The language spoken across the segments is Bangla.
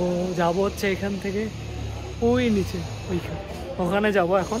তো যাব হচ্ছে এখান থেকে ওই নিচে ওইখানে। ওখানে যাব এখন।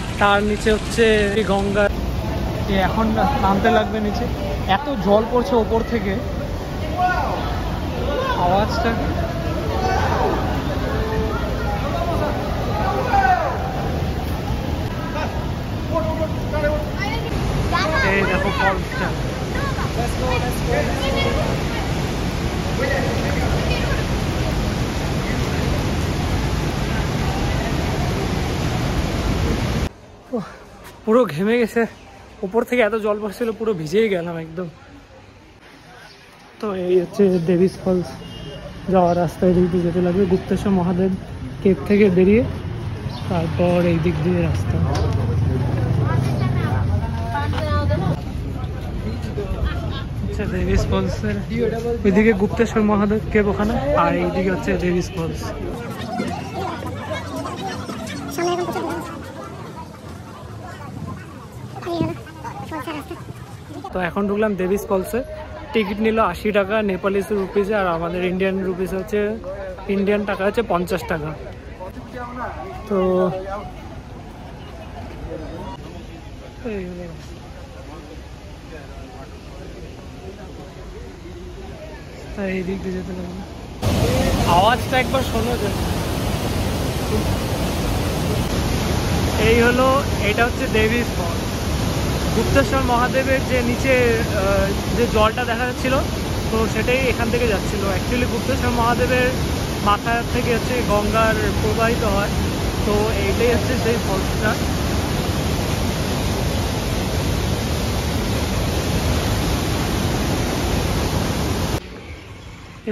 তার নিচে হচ্ছে গঙ্গা। এখন নামতে লাগবে নিচে। এত জল পড়ছে ওপর থেকে। আওয়াজটা দেখো ফলসটা পুরো ঘেমে গেছে। উপর থেকে এত জল পড়ছিল পুরো ভিজেই গেলাম একদম। তো এই হচ্ছে দেবিস ফলস যাওয়ার রাস্তায় দিক দিয়ে যেতে লাগবে। গুপ্তেশ্বর মহাদেব কেপ থেকে বেরিয়ে তারপর এই দিক দিয়ে রাস্তা। আচ্ছা দেবিস ফলসের ওইদিকে গুপ্তেশ্বর মহাদেব কেপ ওখানে, আর এইদিকে হচ্ছে দেবিস ফলস তো এখন ঢুকলাম দেবিস ফলসে টিকিট নিল আশি টাকা নেপালিস রুপিসে আর আমাদের ইন্ডিয়ান রুপিস হচ্ছে ইন্ডিয়ান টাকা হচ্ছে পঞ্চাশ টাকা। তো এই আওয়াজটা একবার শোনো যে। এই হলো, এটা হচ্ছে দেবী ফল গুপ্তেশ্বর মহাদেবের যে নিচে যে জলটা দেখা যাচ্ছিল, তো সেটাই এখান থেকে যাচ্ছিল। অ্যাকচুয়ালি গুপ্তেশ্বর মহাদেবের মাথা থেকে হচ্ছে গঙ্গার প্রবাহিত হয়। তো এইটাই হচ্ছে সেই ফলসটা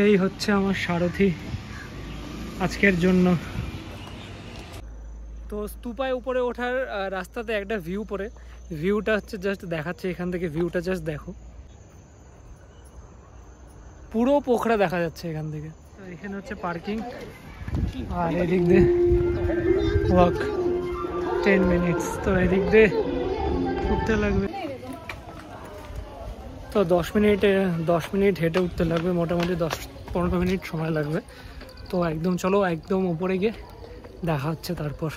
এই হচ্ছে আমার সারথি আজকের জন্য। তো স্তূপায় উপরে ওঠার রাস্তাতে একটা ভিউ পড়ে। ভিউটা হচ্ছে জাস্ট দেখাচ্ছে, এখান থেকে ভিউটা জাস্ট দেখো। পুরো পোখরা দেখা যাচ্ছে এখান থেকে। এখানে হচ্ছে পার্কিং আর এদিক দিয়ে ওয়াক টেন মিনিটস তো এদিক দিয়ে উঠতে লাগবে। তো দশ মিনিটে, দশ মিনিট হেঁটে উঠতে লাগবে। মোটামুটি দশ পনেরো মিনিট সময় লাগবে। তো একদম, চলো একদম উপরে গিয়ে দেখা হচ্ছে তারপর।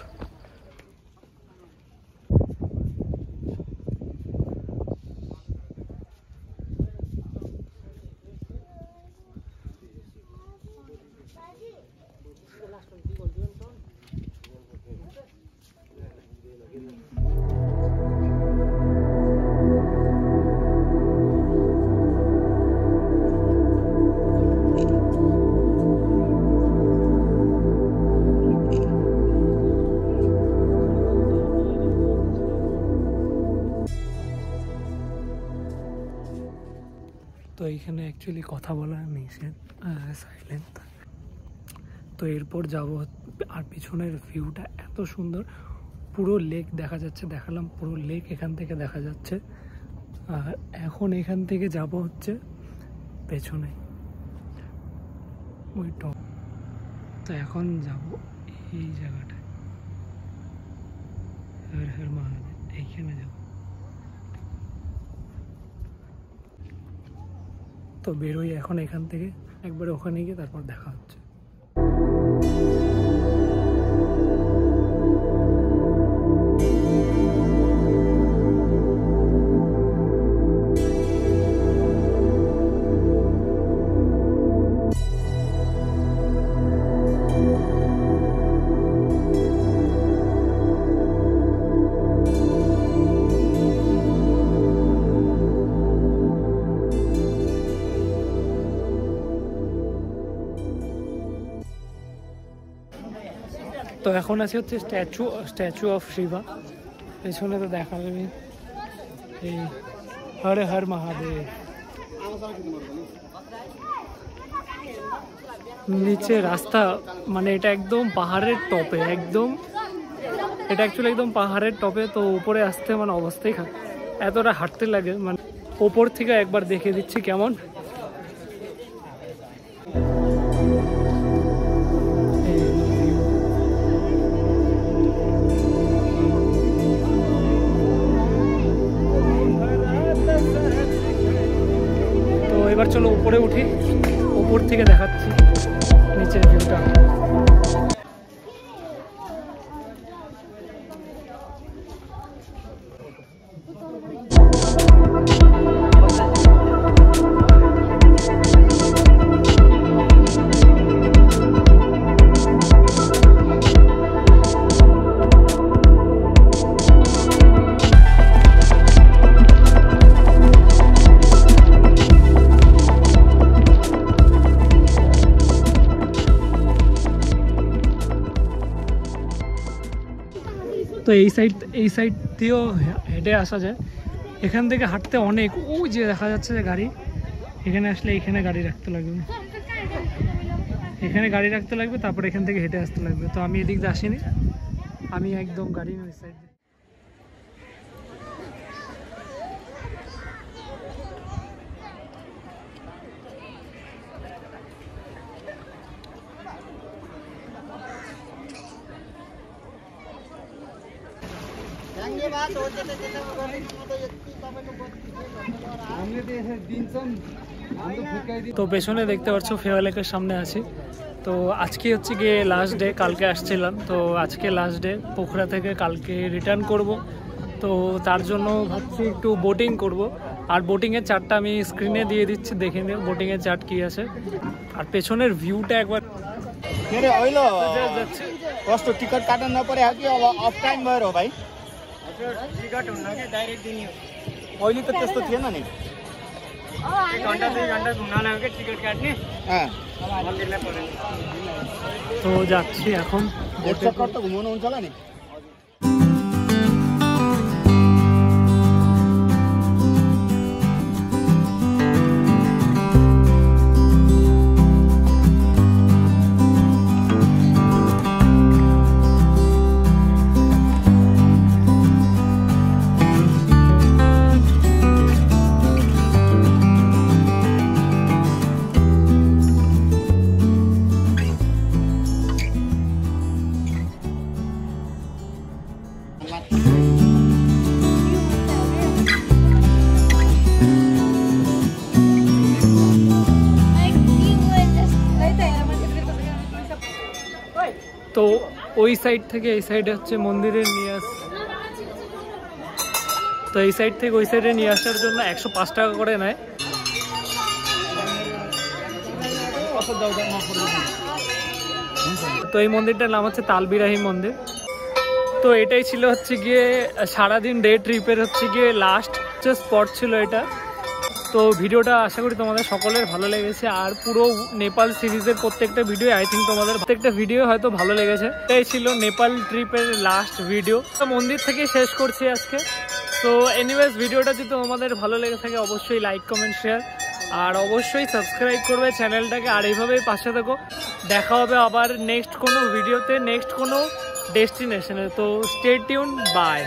অ্যাকচুয়ালি কথা বলা নিষেধ সাইলেন্ট তো এরপর যাব আর পিছনের ভিউটা এত সুন্দর, পুরো লেক দেখা যাচ্ছে, দেখালাম পুরো লেক এখান থেকে দেখা যাচ্ছে। আর এখন এখান থেকে যাব হচ্ছে পেছনে। ওই টপ তো এখন যাব এই জায়গাটায়। এইখানে যাব। তো বেরোই এখন এখান থেকে। একবার ওখানে গিয়ে তারপর দেখা হচ্ছে। তো এখন আছে হচ্ছে স্ট্যাচু স্ট্যাচু অফ শিবা পেছনে তো দেখা যাবে। এই হর হর মহাদেব। নিচে রাস্তা মানে এটা একদম পাহাড়ের টপে, একদম। এটা অ্যাকচুয়ালি একদম পাহাড়ের টপে, তো উপরে আসতে মানে অবস্থাই খারাপ। এতটা হাঁটতে লাগে মানে ওপর থেকে একবার দেখে দিচ্ছি কেমন? উপরে উঠি। উপর থেকে দেখাচ্ছি। তো এই সাইড এই সাইড দিয়েও হেঁটে আসা যায়। এখান থেকে হাঁটতে অনেক, ওই যে দেখা যাচ্ছে যে গাড়ি, এখানে আসলে এখানে গাড়ি রাখতে লাগবে। এখানে গাড়ি রাখতে লাগবে, তারপর এখান থেকে হেঁটে আসতে লাগবে। তো আমি এদিক দিয়ে আসিনি। আমি একদম গাড়ি ওই সাইড তো পেছনে দেখতে পাচ্ছ ফেওয়ালেকের সামনে আছি তো আজকে হচ্ছে গিয়ে লাস্ট ডে কালকে আসছিলাম তো আজকে লাস্ট ডে পোখরা থেকে কালকে রিটার্ন করব তো তার জন্য ভাবছি একটু বোটিং করব আর বোটিংয়ের চার্টটা আমি স্ক্রিনে দিয়ে দিচ্ছি দেখে নিও বোটিংয়ের চার্ট কী আছে আর পেছনের ভিউটা একবার के अरे होइन যাচ্ছে कस्तो टिकट काट्नु नपरे हो कि अब अफ टाइम भएर हो भाइ टिकट हुन्न कि डाइरेक्ट दिने पहिले त त्यस्तो थिएन नि घन्टा दुई घन्टा घुम्न लाग्यो टिकट काट्ने अँ, मन्दिरलाई पऱ्यो তো যাচ্ছি এখন एक चक्कर त ওই সাইড থেকে এই সাইডে হচ্ছে মন্দিরের নিয়ে আস তো এই সাইড থেকে ওই সাইডে নিয়ে আসার জন্য একশো পাঁচ টাকা করে নেয়। তো এই মন্দিরটার নাম হচ্ছে তালবিরাহি মন্দির। তো এটাই ছিল হচ্ছে গিয়ে সারাদিন ডে ট্রিপের হচ্ছে গিয়ে লাস্ট যে স্পট ছিল এটা। তো ভিডিওটা আশা করি তোমাদের সকলের ভালো লেগেছে। আর পুরো নেপাল সিরিজের প্রত্যেকটা ভিডিও আই থিঙ্ক তোমাদের প্রত্যেকটা ভিডিও হয়তো ভালো লেগেছে। এটাই ছিল নেপাল ট্রিপের লাস্ট ভিডিও তো মন্দির থেকে শেষ করছি আজকে। তো এনিওয়েজ ভিডিওটা যদি তোমাদের ভালো লেগে থাকে, অবশ্যই লাইক কমেন্ট শেয়ার আর অবশ্যই সাবস্ক্রাইব করবে চ্যানেলটাকে আর এইভাবেই পাশে থাকো। দেখা হবে আবার নেক্সট কোনো ভিডিওতে নেক্সট কোনো ডেস্টিনেশনে তো স্টে টিউন বাই